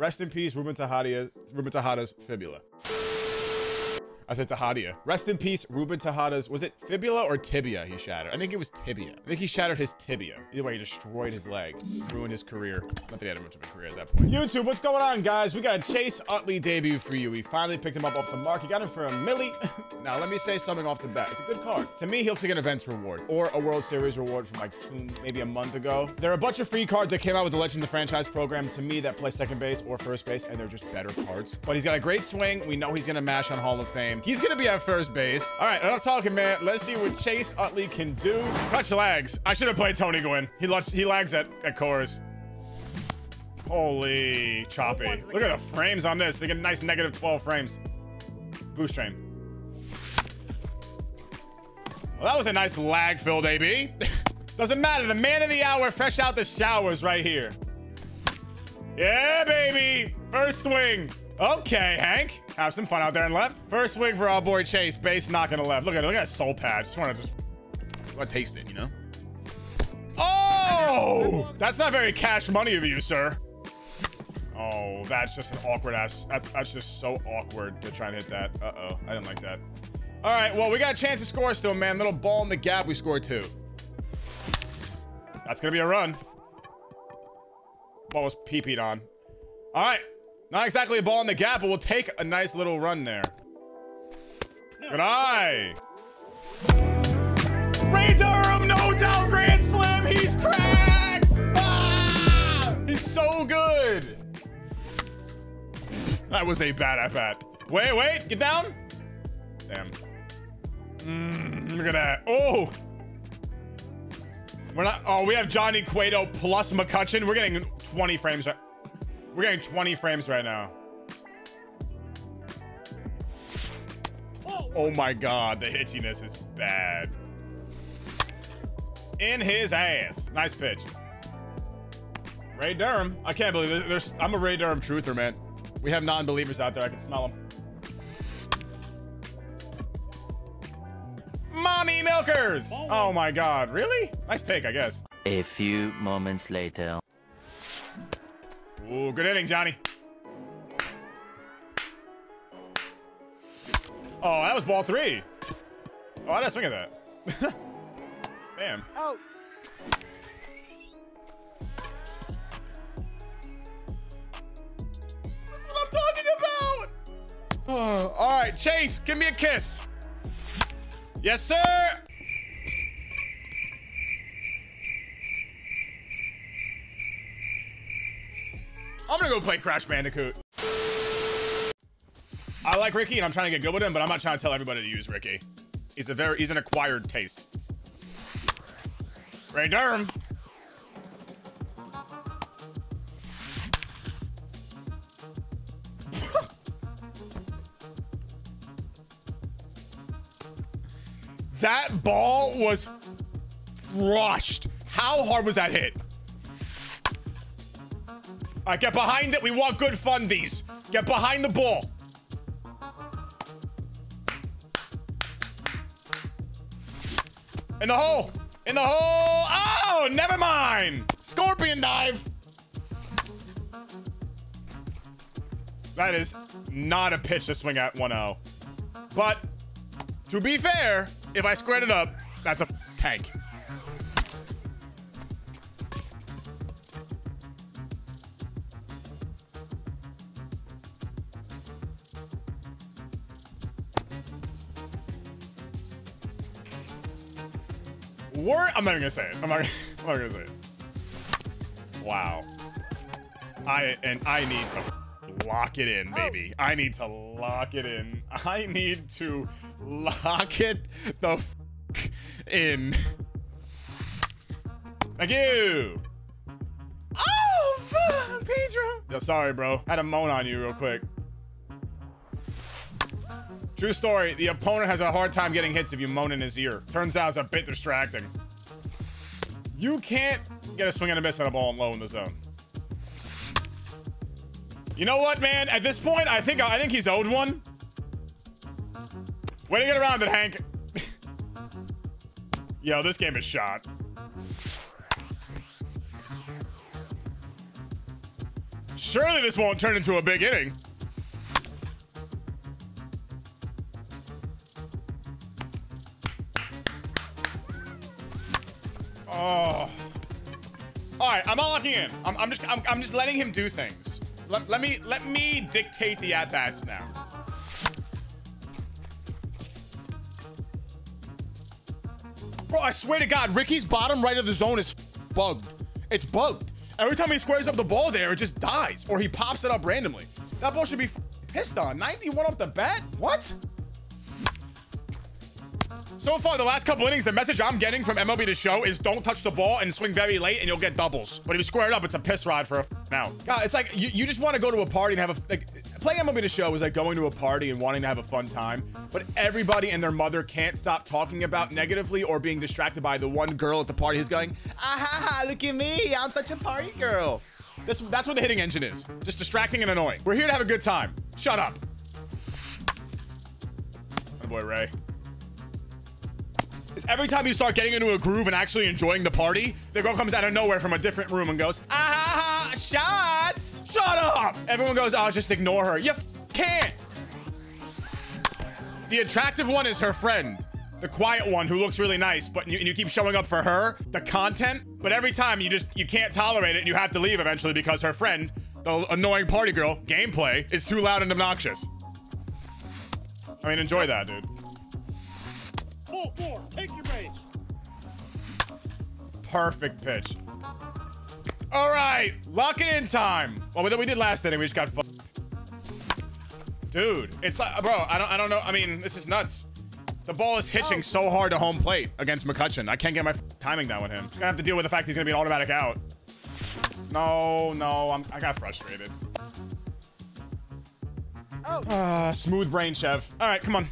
Rest in peace, Ruben Tejada, Ruben Tejada's fibula. I said Tejadia. Rest in peace, Ruben Tejada's, was it fibula or tibia he shattered? I think it was tibia. I think he shattered his tibia. Either way, he destroyed his leg, ruined his career. Not that he had much of a career at that point. YouTube, what's going on, guys? We got a Chase Utley debut for you. We finally picked him up off the mark. He got him for a milli. now, let me say something off the bat. It's a good card. To me, he looks like an events reward or a World Series reward from like two, maybe a month ago. There are a bunch of free cards that came out with the Legend of the Franchise program to me that play second base or first base, and they're just better cards. But he's got a great swing. We know he's going to mash on Hall of Fame. He's going to be at first base. All right, enough talking, man. Let's see what Chase Utley can do. Clutch lags. I should have played Tony Gwynn. He, he lags at, at Coors. Holy choppy. Look at the frames on this. They get a nice negative 12 frames. Boost train. Well, that was a nice lag-filled AB. Doesn't matter. The man of the hour fresh out the showers right here. Yeah, baby. First swing. Okay, Hank. Have some fun out there and left. First swing for our boy Chase. Base knocking to left. Look at it. Look at that soul patch. Just want to just want to taste it, you know? Oh! That's not very cash money of you, sir. Oh, that's just an awkward ass. That's, that's just so awkward to try and hit that. Uh-oh. I didn't like that. All right, well, we got a chance to score still, man. Little ball in the gap. We scored two. That's going to be a run. Ball was pee on. All right. Not exactly a ball in the gap, but we'll take a nice little run there. Good eye. Ray Durham, no doubt Grand Slam. He's cracked. Ah! He's so good. That was a bad at bat. Wait, wait, get down. Damn. Mm, look at that. Oh. We're not. Oh, we have Johnny Cueto plus McCutcheon. We're getting 20 frames. We're getting 20 frames right now. Oh my god, the hitchiness is bad. In his ass. Nice pitch. Ray Durham. I can't believe it. There's, I'm a Ray Durham truther, man. We have non-believers out there. I can smell them. Mommy milkers! Oh my god, really? Nice take, I guess. A few moments later. Ooh, good inning, Johnny. Oh, that was ball three. Oh, I didn't swing at that. Damn. Oh. That's what I'm talking about. Oh, all right, Chase, give me a kiss. Yes, sir. Gonna go play Crash Bandicoot. I like Ricky and I'm trying to get good with him, but I'm not trying to tell everybody to use Ricky. He's a very he's an acquired taste. Ray Durham. that ball was rushed. How hard was that hit? Get behind it. We want good fundies. Get behind the ball. In the hole. In the hole. Oh, never mind. Scorpion dive. That is not a pitch to swing at 1-0. But to be fair, if I squared it up, that's a tank. Word? I'm not even gonna say it. I'm not, I'm not gonna say it. Wow. I and I need to lock it in, oh. baby. I need to lock it in. I need to lock it the in. Thank you. Oh, Pedro. Yo, sorry, bro. Had to moan on you real quick. True story, the opponent has a hard time getting hits if you moan in his ear. Turns out it's a bit distracting. You can't get a swing and a miss on a ball and low in the zone. You know what, man? At this point, I think I think he's owed one. Way to get around it, Hank. Yo, this game is shot. Surely this won't turn into a big inning. Oh. All right, I'm not locking in. I'm, I'm just I'm, I'm just letting him do things. Let, let me let me dictate the at bats now. Bro, I swear to God, Ricky's bottom right of the zone is bugged. It's bugged. Every time he squares up the ball there, it just dies, or he pops it up randomly. That ball should be pissed on. 91 off the bat? What? So far, the last couple innings, the message I'm getting from MLB The Show is don't touch the ball and swing very late and you'll get doubles. But if you square it up, it's a piss rod for a now. God, it's like you, you just want to go to a party and have a like playing MLB The Show is like going to a party and wanting to have a fun time, but everybody and their mother can't stop talking about negatively or being distracted by the one girl at the party who's going, ah ha look at me, I'm such a party girl. That's, that's what the hitting engine is. Just distracting and annoying. We're here to have a good time. Shut up. My boy Ray. It's every time you start getting into a groove and actually enjoying the party, the girl comes out of nowhere from a different room and goes, ah, shots! Shut up! Everyone goes, oh, just ignore her. You can't. The attractive one is her friend. The quiet one who looks really nice, but you, you keep showing up for her, the content, but every time you just, you can't tolerate it and you have to leave eventually because her friend, the annoying party girl, gameplay, is too loud and obnoxious. I mean, enjoy that, dude. Full four. Take your base. Perfect pitch. All right, lock it in time. Well, we, we did last inning. We just got fucked. Dude, it's like, bro, I don't, I don't know. I mean, this is nuts. The ball is hitching so hard to home plate against McCutcheon. I can't get my timing down with him. Gonna have to deal with the fact he's gonna be an automatic out. No, no, I'm, I got frustrated. Oh. Ah, smooth brain, Chev. All right, come on.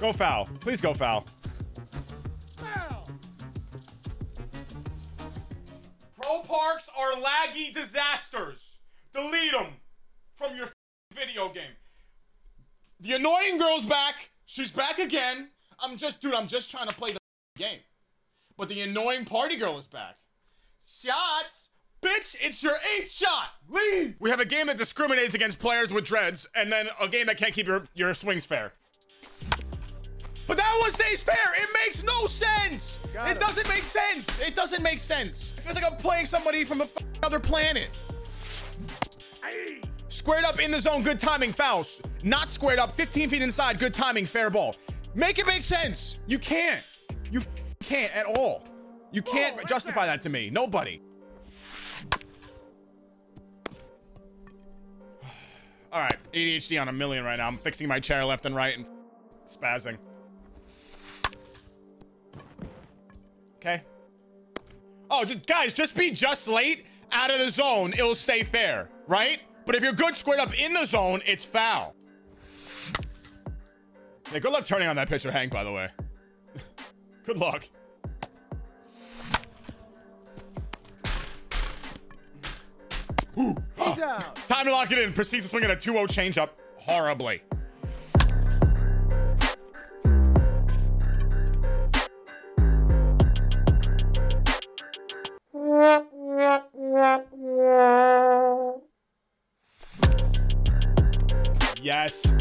Go foul. Please go foul. Foul. Pro parks are laggy disasters. Delete them from your video game. The annoying girl's back. She's back again. I'm just, dude, I'm just trying to play the game. But the annoying party girl is back. Shots! Bitch, it's your eighth shot! Leave! We have a game that discriminates against players with dreads, and then a game that can't keep your, your swings fair. But that one stays fair. It makes no sense. Got it him. doesn't make sense. It doesn't make sense. It feels like I'm playing somebody from a other planet. Squared up in the zone, good timing, foul. Not squared up, 15 feet inside, good timing, fair ball. Make it make sense. You can't. You can't at all. You can't like justify that. that to me. Nobody. All right, ADHD on a million right now. I'm fixing my chair left and right and spazzing. Okay. Oh, just guys, just be just late out of the zone. It'll stay fair, right? But if you're good squared up in the zone, it's foul. Yeah, good luck turning on that pitcher, Hank, by the way. good luck. Ooh. Time to lock it in. Proceeds to swing at a 2-0 changeup horribly. Yes.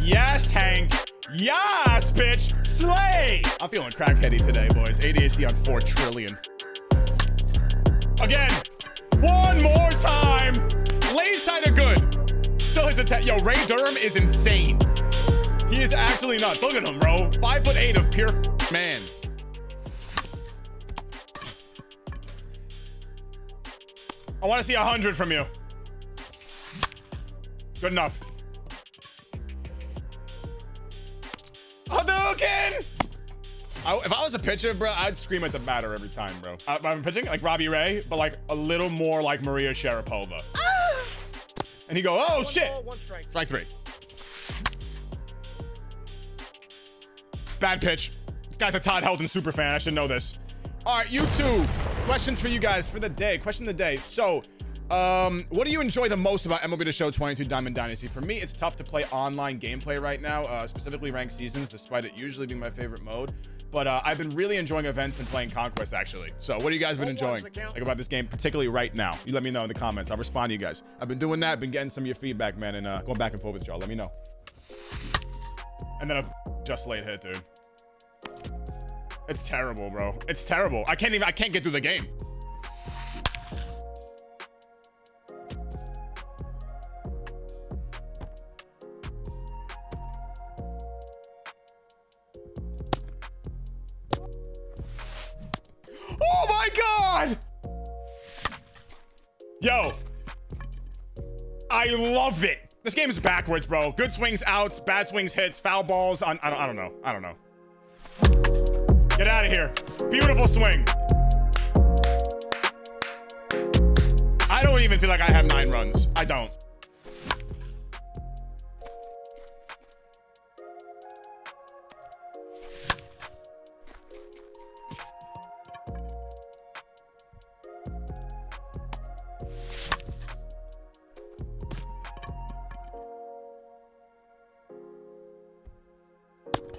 Yes, Hank. Yes, bitch. Slay. I'm feeling crackheady today, boys. ADHD on 4 trillion. Again. One more time. Late side of good. Still hits a 10. Yo, Ray Durham is insane. He is actually nuts. Look at him, bro. Five foot eight of pure man. I want to see a hundred from you. Good enough. I, if I was a pitcher, bro, I'd scream at the batter every time, bro. I, I'm pitching like Robbie Ray, but like a little more like Maria Sharapova. And he go, oh One shit. ball, strike. Strike three. Bad pitch. This guy's a Todd Helton super fan. I should know this. All right, you two. Questions for you guys for the day. Question of the day. So, um, what do you enjoy the most about MLB The Show 22 Diamond Dynasty? For me, it's tough to play online gameplay right now, uh, specifically ranked seasons, despite it usually being my favorite mode. But uh, I've been really enjoying events and playing Conquest actually. So what have you guys been enjoying like about this game, particularly right now? You let me know in the comments. I'll respond to you guys. I've been doing that, been getting some of your feedback, man, and uh, going back and forth with y'all. Let me know. And then a just late hit, dude. It's terrible, bro. It's terrible. I can't even. I can't get through the game. God! Yo. I love it. This game is backwards, bro. Good swings outs, bad swings hits, foul balls I don't, I don't know. I don't know. Get out of here. Beautiful swing. I don't even feel like I have nine runs. I don't.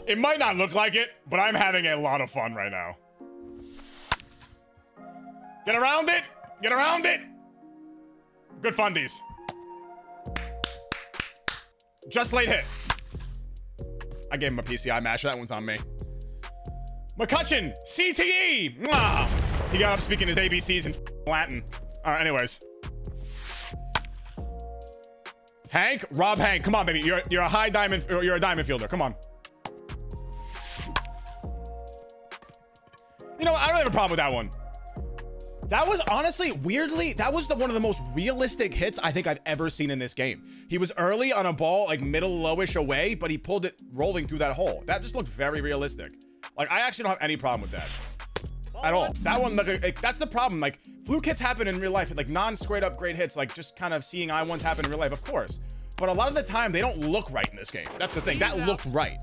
It might not look like it, but I'm having a lot of fun right now. Get around it. Get around it. Good fundies. Just late hit. I gave him a PCI match. That one's on me. McCutcheon, CTE. Mwah. He got up speaking his ABCs in Latin. All right, anyways. Hank, Rob Hank, come on, baby. You're you're a high diamond. You're a diamond fielder. Come on. You know, I don't have a problem with that one. That was honestly, weirdly, that was the one of the most realistic hits I think I've ever seen in this game. He was early on a ball, like middle lowish away, but he pulled it rolling through that hole. That just looked very realistic. Like, I actually don't have any problem with that. At all. That one, like, like, that's the problem. Like, fluke hits happen in real life. Like, non-squared up great hits, like, just kind of seeing I-1s happen in real life, of course. But a lot of the time, they don't look right in this game. That's the thing. That looked right.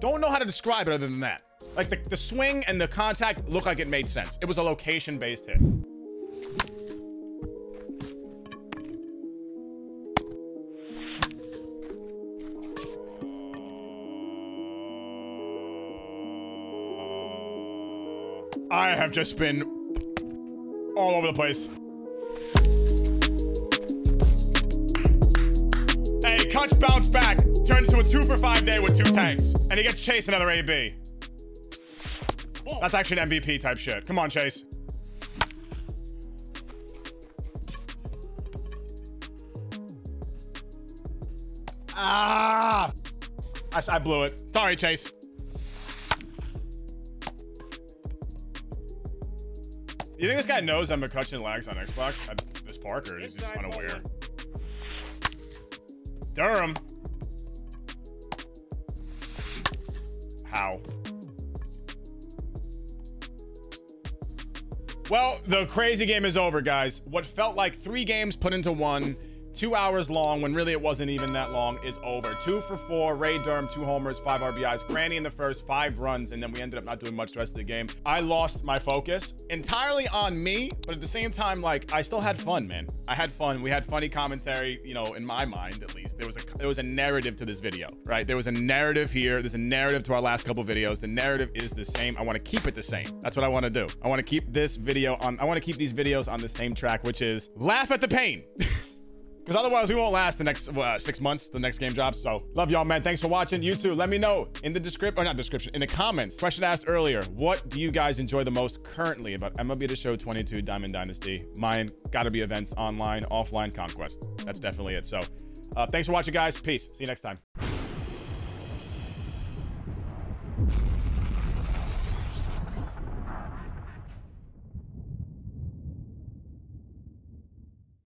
Don't know how to describe it other than that. Like the, the swing and the contact looked like it made sense. It was a location-based hit. I have just been all over the place. Hey, Kutch bounced back, turned into a two for five day with two tanks, and he gets Chase another AB. That's actually an MVP type shit. Come on, Chase. Ah! I, I blew it. Sorry, Chase. You think this guy knows that McCutcheon lags on Xbox at this park, or is just unaware? Durham. How? Well, the crazy game is over, guys. What felt like three games put into one, two hours long, when really it wasn't even that long, is over. Two for four, Ray Durham, two homers, five RBIs. Granny in the first, five runs, and then we ended up not doing much the rest of the game. I lost my focus entirely on me, but at the same time, like, I still had fun, man. I had fun. We had funny commentary, you know, in my mind, at least. There was a there was a narrative to this video, right? There was a narrative here. There's a narrative to our last couple videos. The narrative is the same. I want to keep it the same. That's what I want to do. I want to keep this video on. I want to keep these videos on the same track, which is laugh at the pain. Because otherwise, we won't last the next uh, six months, the next game drops. So, love y'all, man. Thanks for watching. You too. Let me know in the description, or not description, in the comments. Question asked earlier What do you guys enjoy the most currently about MLB The Show 22 Diamond Dynasty? Mine gotta be events online, offline, conquest. That's definitely it. So, uh, thanks for watching, guys. Peace. See you next time.